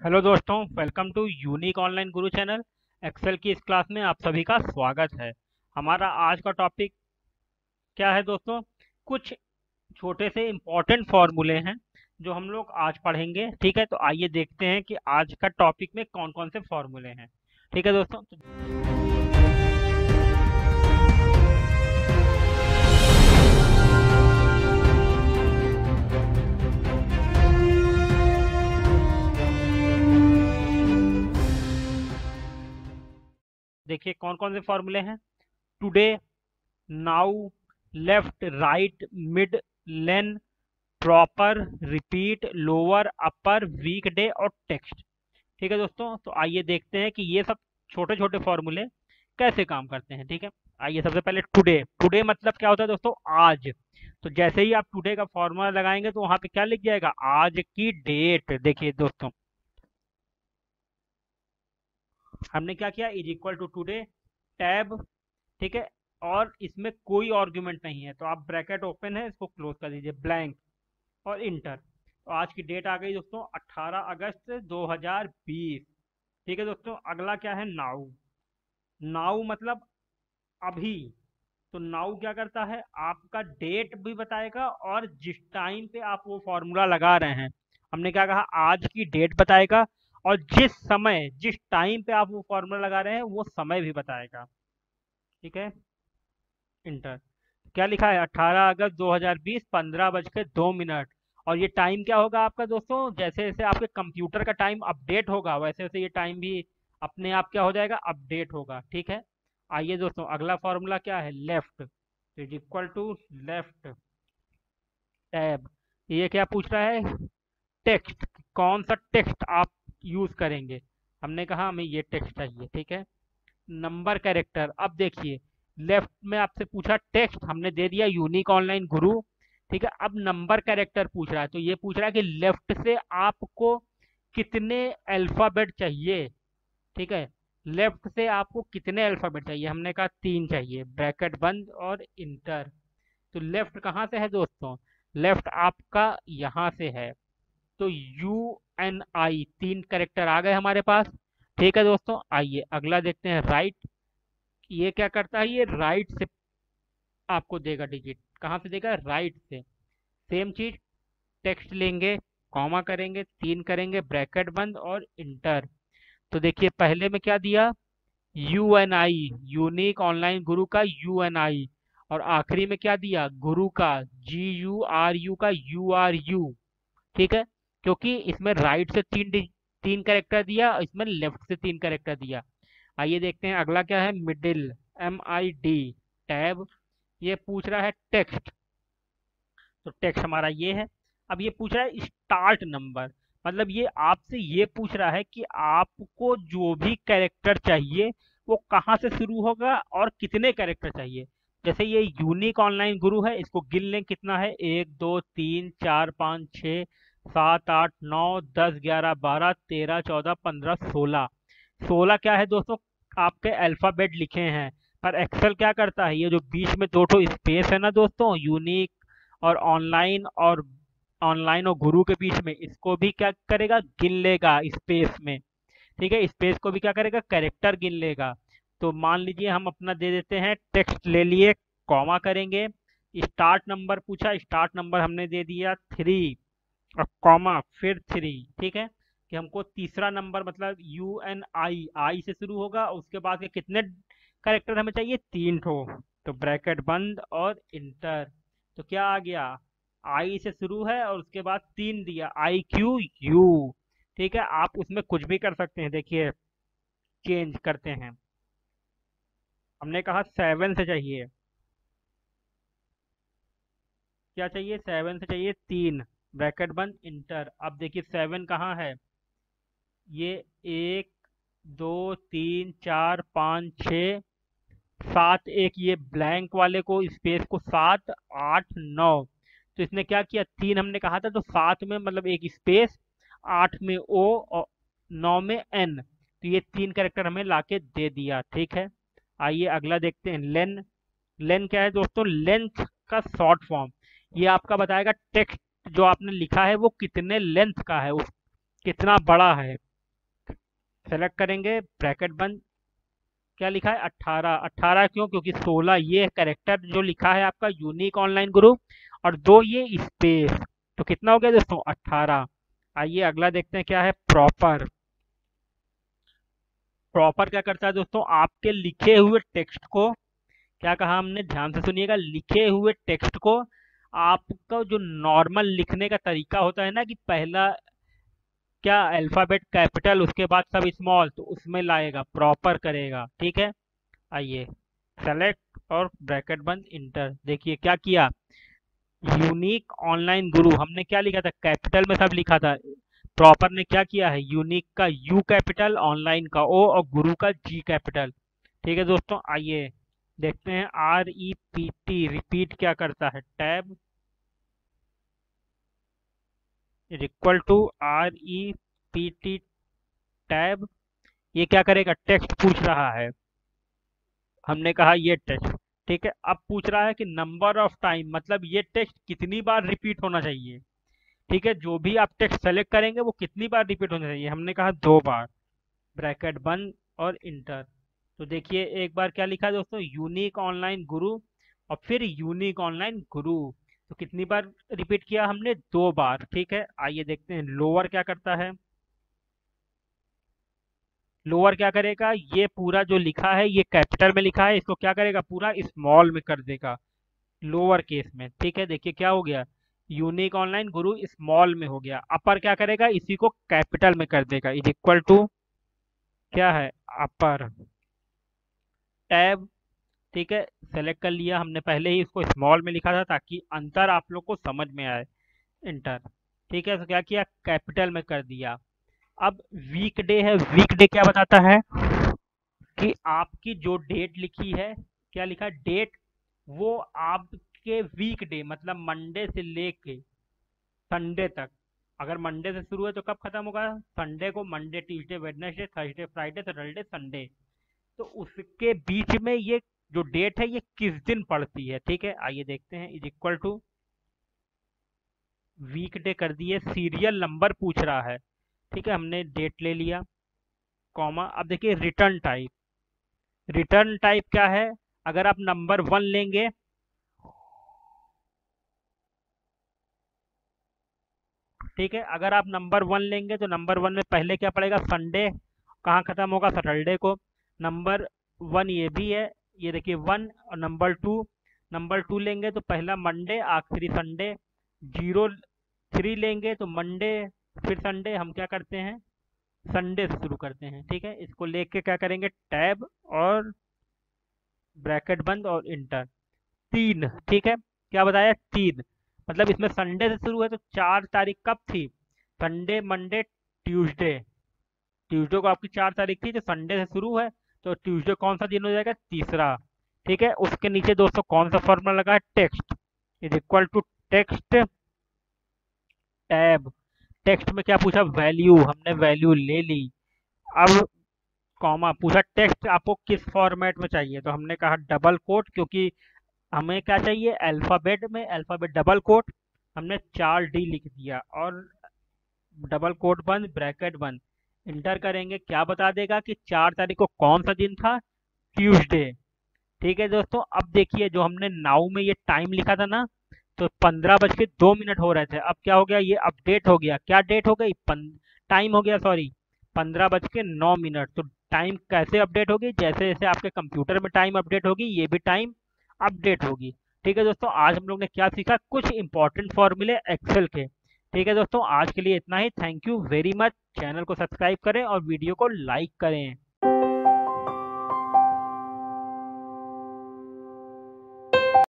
Hello दोस्तों welcome to unique online guru channel Excel की इस क्लास में आप सभी का स्वागत है। हमारा आज का टॉपिक क्या है दोस्तों? कुछ छोटे से इंपॉर्टेंट फॉर्मूले हैं जो हम लोग आज पढ़ेंगे, ठीक है? तो आइए देखते हैं कि आज का टॉपिक में कौन कौन से फॉर्मूले हैं। ठीक है दोस्तों? देखिए कौन कौन से फॉर्मूले हैं? Today now left right mid len proper repeat lower upper weekday और टेक्स्ट ठीक है दोस्तों? तो आइए देखते हैं कि ये सब छोटे छोटे फॉर्मूले कैसे काम करते हैं, ठीक है? आइए सबसे पहले टुडे टुडे मतलब क्या होता है दोस्तों? आज. तो जैसे ही आप टुडे का फॉर्मूला लगाएँगे तो वहाँ पे क्या लिख जाएगा? आज की डेट देखिए दोस्तों हमने क्या किया? Is equal to today tab ठीक है? और इसमें कोई आर्ग्यूमेंट नहीं है। तो आप ब्रैकेट ओपन है, इसको क्लोज कर दीजिए ब्लैंक और इंटर तो आज की डेट आ गई दोस्तों 18 अगस्त 2020 ठीक है दोस्तों, अगला क्या है? नाउ नाउ मतलब अभी। तो नाउ क्या करता है? आपका डेट भी बताएगा और जिस टाइम पे आप वो फॉर्मूला लगा रहे हैं। हमने क्या कहा? आज की डेट बताएगा। और जिस समय, जिस टाइम पे आप वो फॉर्मूला लगा रहे हैं, वो समय भी बताएगा। ठीक है? इंटर क्या लिखा है? 18 अगस्त 2020 पंद्रह बज के दो मिनट। और ये टाइम क्या होगा आपका दोस्तों? जैसे जैसे आपके कंप्यूटर का टाइम अपडेट होगा, वैसे वैसे ये टाइम भी अपने आप क्या हो जाएगा? अपडेट होगा। ठीक है? आइए दोस्तों, अगला फॉर्मूला क्या है? Left is equal to left tab ये क्या पूछ रहा है? टेक्स्ट कौन सा टेक्स्ट आप यूज़ करेंगे। हमने कहा हमें ये टेक्स्ट चाहिए, ठीक है? नंबर कैरेक्टर अब देखिए लेफ़्ट में आपसे पूछा टेक्स्ट हमने दे दिया यूनिक ऑनलाइन गुरु ठीक है? अब नंबर कैरेक्टर पूछ रहा है तो ये पूछ रहा है कि लेफ़्ट से आपको कितने अल्फ़ाबेट चाहिए, ठीक है? लेफ़्ट से आपको कितने अल्फ़ाबेट चाहिए? हमने कहा तीन चाहिए ब्रैकेट बंद और इंटर तो लेफ़्ट कहाँ से है दोस्तों? लेफ़्ट आपका यहाँ से है। तो यू एन आई तीन करेक्टर आ गए हमारे पास। ठीक है दोस्तों, आइए अगला देखते हैं राइट ये क्या करता है? ये राइट से आपको देगा डिजिट कहाँ से देगा? राइट से। सेम चीज़ टेक्स्ट लेंगे कॉमा करेंगे, तीन करेंगे ब्रैकेट बंद और इंटर तो देखिए, पहले में क्या दिया? U N I unique online guru का यू एन आई और आखिरी में क्या दिया? गुरु का जी यू आर यू का यू आर यू ठीक है? क्योंकि इसमें राइट से तीन तीन करेक्टर दिया, इसमें लेफ़्ट से तीन करेक्टर दिया। आइए देखते हैं अगला क्या है middle M I D tab ये पूछ रहा है टेक्स्ट तो टेक्स्ट हमारा ये है। अब ये पूछ रहा है स्टार्ट नंबर मतलब ये आपसे ये पूछ रहा है कि आपको जो भी कैरेक्टर चाहिए, वो कहाँ से शुरू होगा और कितने कैरेक्टर चाहिए? जैसे ये यूनिक ऑनलाइन गुरु है, इसको गिन लें कितना है? एक, दो, तीन, चार, पाँच, छ सात आठ नौ दस ग्यारह बारह तेरह चौदह पंद्रह सोलह। सोलह क्या है दोस्तों? आपके अल्फ़ाबेट लिखे हैं, पर एक्सेल क्या करता है? ये जो बीच में दो स्पेस है ना दोस्तों यूनिक और ऑनलाइन और ऑनलाइन और गुरु के बीच में, इसको भी क्या करेगा? गिन लेगा स्पेस में। ठीक है स्पेस को भी क्या करेगा? करेक्टर गिन लेगा। तो मान लीजिए हम अपना दे देते हैं टेक्स्ट ले लिए कॉमा करेंगे। स्टार्ट नंबर पूछा स्टार्ट नंबर हमने दे दिया थ्री और कॉमा, फिर थ्री, ठीक है? कि हमको तीसरा नंबर मतलब यू एन आई आई से शुरू होगा, उसके बाद के कितने करेक्टर हमें चाहिए? तीन ठो। तो ब्रैकेट बंद और इंटर। तो क्या आ गया? आई से शुरू है और उसके बाद तीन दिया। आई क्यू यू, ठीक है? आप उसमें कुछ भी कर सकते हैं। देखिए, चेंज करते हैं। हमने कहा सेवन से चाहिए। क्या चाहिए? सेवन से चाहिए तीन। ब्रैकेट बंद, इंटर। अब देखिए, सेवन कहाँ है? ये एक, दो, तीन, चार, पाँच, छ, सात, एक, ये ब्लैंक वाले को, स्पेस को सात, आठ, नौ। तो इसने क्या किया? तीन हमने कहा था तो सात में मतलब एक स्पेस, आठ में ओ और नौ में एन। तो ये तीन करेक्टर हमें लाके दे दिया, ठीक है? आइए, अगला देखते हैं, लेन। लेन क्या है दोस्तों? लेंथ का शॉर्ट फॉर्म। ये आपका बताएगा टेक्स्ट जो आपने लिखा है वो कितने लेंथ का है, उस कितना बड़ा है? सेलेक्ट करेंगे ब्रैकेट बंद। क्या लिखा है? अट्ठारह। अट्ठारह क्यों? क्योंकि सोलह ये करेक्टर जो लिखा है आपका यूनिक ऑनलाइन ग्रुप और दो ये स्पेस तो कितना हो गया दोस्तों? अट्ठारह। आइए अगला देखते हैं क्या है? प्रॉपर प्रॉपर क्या करता है दोस्तों? आपके लिखे हुए टेक्स्ट को, क्या कहा हमने? ध्यान से सुनिएगा, लिखे हुए टेक्स्ट को आपका जो नॉर्मल लिखने का तरीका होता है ना कि पहला क्या अल्फ़ाबेट कैपिटल, उसके बाद सब स्मॉल तो उसमें लाएगा, प्रॉपर करेगा, ठीक है? आइए, सेलेक्ट और ब्रैकेट बंद, इंटर। देखिए, क्या किया? यूनिक ऑनलाइन गुरु, हमने क्या लिखा था? कैपिटल में सब लिखा था। प्रॉपर ने क्या किया है? यूनिक का यू कैपिटल, ऑनलाइन का ओ और गुरु का जी कैपिटल। ठीक है दोस्तों, आइए देखते हैं R E P T repeat क्या करता है? Tab equal to R E P T tab ये क्या करेगा? टेक्स्ट पूछ रहा है। हमने कहा ये टेक्स्ट ठीक है, अब पूछ रहा है कि नंबर ऑफ़ टाइम मतलब ये टेक्स्ट कितनी बार रिपीट होना चाहिए? ठीक है, जो भी आप टेक्स्ट सेलेक्ट करेंगे, वो कितनी बार रिपीट होना चाहिए? हमने कहा दो बार। ब्रैकेट बंद और इंटर तो देखिए, एक बार क्या लिखा है दोस्तों? यूनिक ऑनलाइन गुरु और फिर यूनिक ऑनलाइन गुरु। तो कितनी बार रिपीट किया हमने? दो बार, ठीक है? आइए देखते हैं, लोअर क्या करता है? लोअर क्या करेगा? ये पूरा जो लिखा है, ये कैपिटल में लिखा है, इसको क्या करेगा? पूरा स्मॉल में कर देगा लोअर केस में, ठीक है? देखिए क्या हो गया? यूनिक ऑनलाइन गुरु स्मॉल में हो गया। अपर क्या करेगा? इसी को कैपिटल में कर देगा इज़ इक्वल टू क्या है? अपर टैब, ठीक है सेलेक्ट कर लिया हमने पहले ही, इसको स्मॉल में लिखा था ताकि अंतर आप लोग को समझ में आए इंटर ठीक है तो क्या किया कैपिटल में कर दिया। अब वीक डे है वीक डे क्या बताता है? कि आपकी जो डेट लिखी है, क्या लिखा डेट वो आपके वीक डे मतलब मंडे से लेके संडे तक। अगर मंडे से शुरू है तो कब खत्म होगा? संडे को Monday Tuesday Wednesday Thursday Friday Saturday Sunday तो उसके बीच में ये जो डेट है, ये किस दिन पड़ती है? ठीक है, आइए देखते हैं is equal to weekday कर दिए सीरियल नंबर पूछ रहा है। ठीक है, हमने डेट ले लिया कॉमा अब देखिए रिटर्न टाइप रिटर्न टाइप क्या है? अगर आप नंबर वन लेंगे, ठीक है, अगर आप नंबर वन लेंगे तो नंबर वन में पहले क्या पड़ेगा? संडे कहाँ खत्म होगा? सैटरडे को। नंबर वन ये भी है। ये देखिए, वन और नंबर टू। नंबर टू लेंगे तो पहला मंडे, आखिरी संडे। ज़ीरो, थ्री लेंगे तो मंडे, फिर संडे। हम क्या करते हैं? संडे से शुरू करते हैं, ठीक है? इसको लेके क्या करेंगे? टैब और ब्रैकेट बंद और इंटर। तीन, ठीक है? क्या बताया? तीन। मतलब इसमें संडे से शुरू है तो चार तारीख कब थी? Sunday, Monday, Tuesday. ट्यूसडे को आपकी चार तारीख थी तो संडे से शुरू है। तो ट्यूजडे कौन सा दिन हो जाएगा? तीसरा। ठीक है, उसके नीचे दोस्तों कौन सा फॉर्मूला लगा है? Text. Is equal to text tab. Text में क्या पूछा? वैल्यू। हमने वैल्यू ले ली। अब कॉमा, पूछा, टेक्स्ट आपको किस फॉर्मेट में चाहिए? तो हमने कहा डबल कोट, क्योंकि हमें क्या चाहिए? अल्फ़ाबेट में अल्फ़ाबेट डबल कोट। हमने चार डी लिख दिया और डबल कोट बंद, ब्रैकेट बंद। इंटर करेंगे। क्या बता देगा कि चार तारीख को कौन सा दिन था? ट्यूसडे ठीक है दोस्तों, अब देखिए, जो हमने नाउ में ये टाइम लिखा था ना तो पंद्रह बज के दो मिनट हो रहे थे। अब क्या हो गया? ये अपडेट हो गया। क्या डेट हो गई? टाइम हो गया सॉरी पंद्रह बज के नौ मिनट तो टाइम कैसे अपडेट होगी? जैसे जैसे आपके कंप्यूटर में टाइम अपडेट होगी, ये भी टाइम अपडेट होगी। ठीक है दोस्तों, आज हम लोग ने क्या सीखा? कुछ इंपॉर्टेंट फॉर्मूले एक्सेल के। ठीक है दोस्तों, आज के लिए इतना ही। Thank you very much channel को सब्सक्राइब करें और वीडियो को लाइक करें।